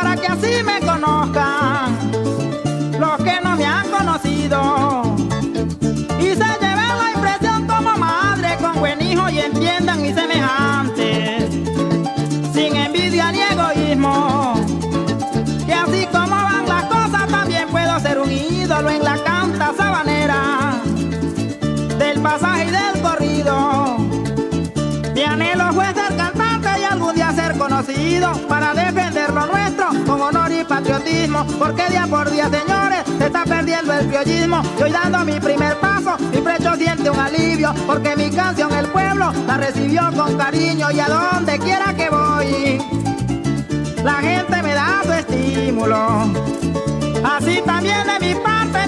para que así me conozcan los que no me han conocido. Y se lleven la impresión como madre con buen hijo y entiendan mis semejantes. Sin envidia ni egoísmo que así como van las cosas también puedo ser un ídolo en la canta sabana conocido para defender lo nuestro con honor y patriotismo. Porque día por día, señores, se está perdiendo el piollismo. Y hoy dando mi primer paso, mi pecho siente un alivio. Porque mi canción el pueblo la recibió con cariño y a donde quiera que voy, la gente me da su estímulo. Así también de mi parte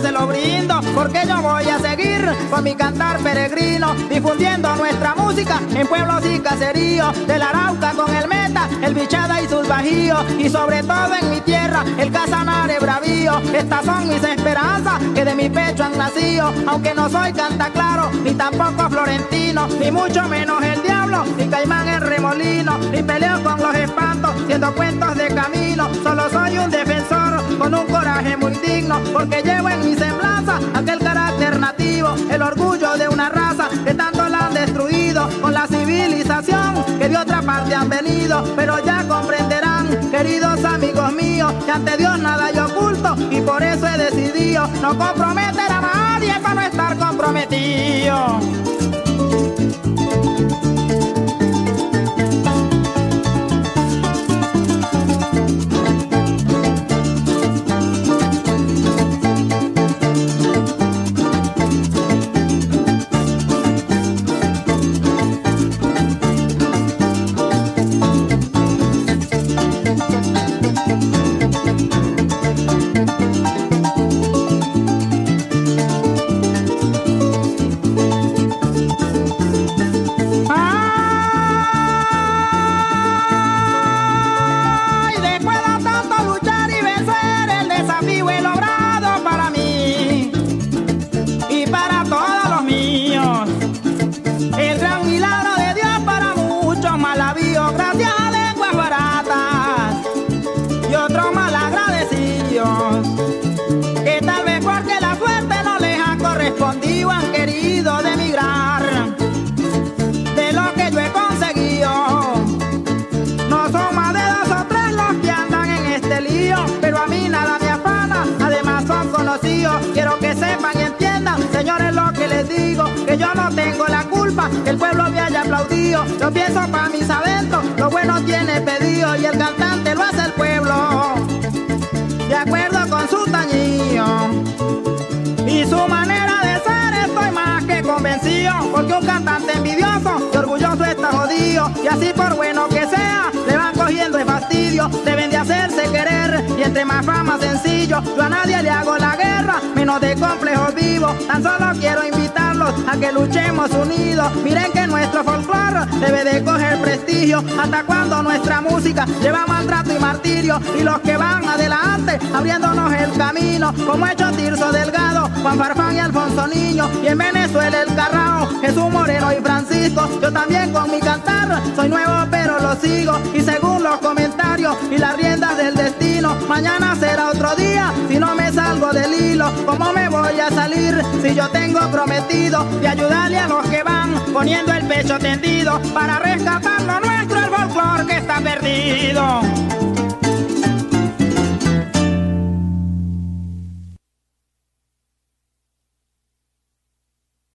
se lo brindo, porque yo voy a seguir con mi cantar peregrino, difundiendo nuestra música en pueblos y caseríos, del Arauca con el Meta, el Bichada y sus bajíos, y sobre todo en mi tierra, el Casanare bravío. Estas son mis esperanzas que de mi pecho han nacido, aunque no soy canta claro, ni tampoco florentino, ni mucho menos el diablo, ni caimán en remolino, ni peleo con los espantos, siendo cuentos han venido, pero ya comprenderán, queridos amigos míos, que ante Dios nada yo oculto y por eso he decidido no comprometer a nadie para no estar comprometido. Que yo no tengo la culpa, que el pueblo me haya aplaudido. Yo pienso para mis adentros, lo bueno tiene pedido y el cantante lo hace el pueblo. De acuerdo con su tañillo y su manera de ser, estoy más que convencido, porque un cantante envidioso y orgulloso está jodido, y así por bueno que sea, le van cogiendo el fastidio, deben de hacerse querer, y entre más fama sencillo, yo a nadie le hago la guerra, menos de complejos vivos, tan solo quiero que luchemos unidos, miren que nuestro folclore debe de coger prestigio, hasta cuando nuestra música lleva maltrato y martirio, y los que van adelante, abriéndonos el camino, como hecho Tirso Delgado, Juan Farfán y Alfonso Niño, y en Venezuela el Carrao, Jesús Moreno y Francisco, yo también con mi cantar, soy nuevo pero lo sigo, y según los comentarios y las riendas del destino, mañana será ¿cómo me voy a salir si yo tengo prometido de ayudarle a los que van poniendo el pecho tendido para rescatar lo nuestro, el folclor que está perdido?